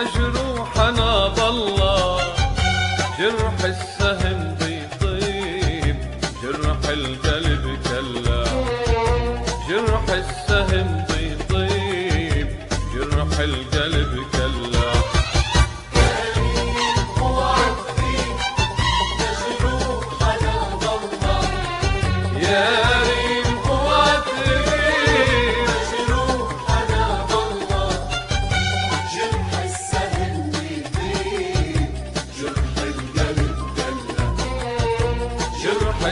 إحنا جروحنا بالله جرح السهم بيطيب جرح القلب كلا جرح السهم بيطيب جرح القلب كلا Yeah.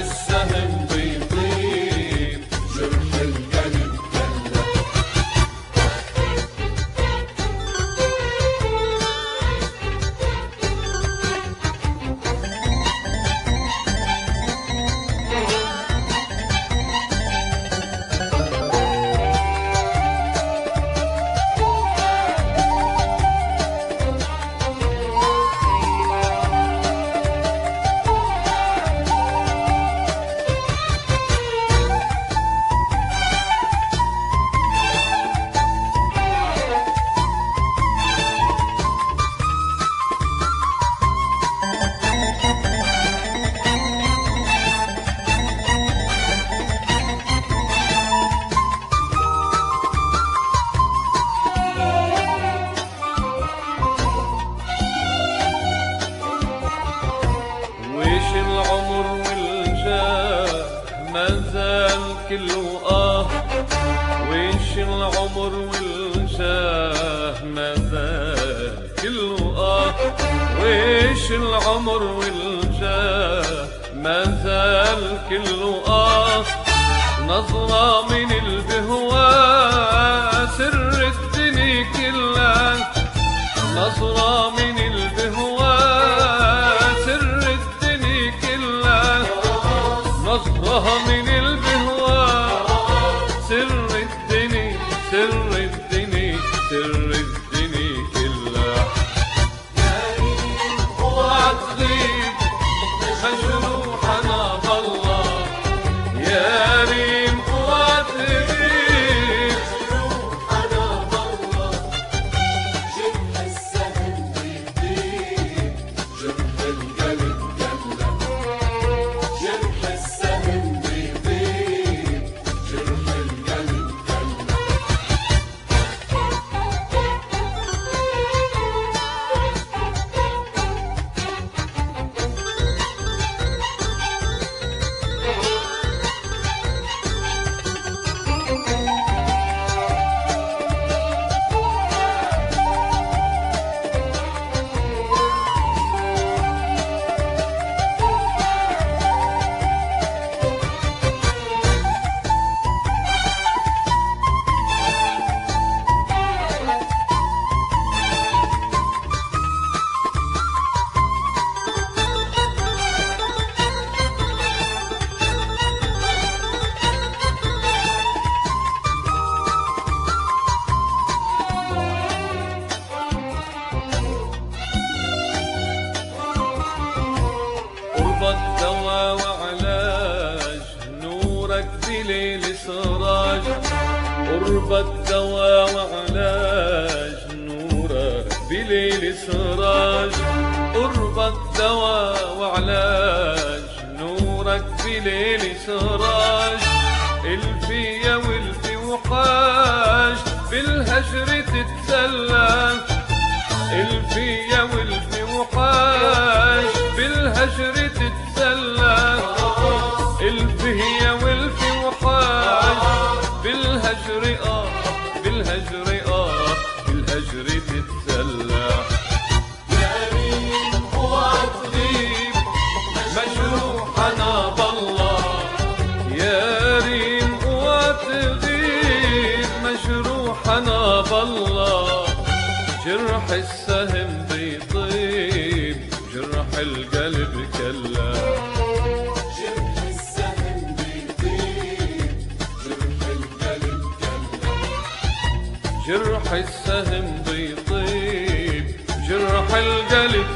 جرح كله آه ويش العمر والجاه ما زال كله آه ويش العمر والجاه ما زال كله آه. نظرة من البهوى سر الدنيا كلها. نظرة من قرب الدواء وعلاج نورك بليل سراج. قرب الدواء وعلاج نورك بليل سراج. الفيا والفي وحاج بالهجر تتسلى. الفيا والفي أنا بالله جرح السهم بيطيب جرح القلب كلا جرح السهم بيطيب جرح القلب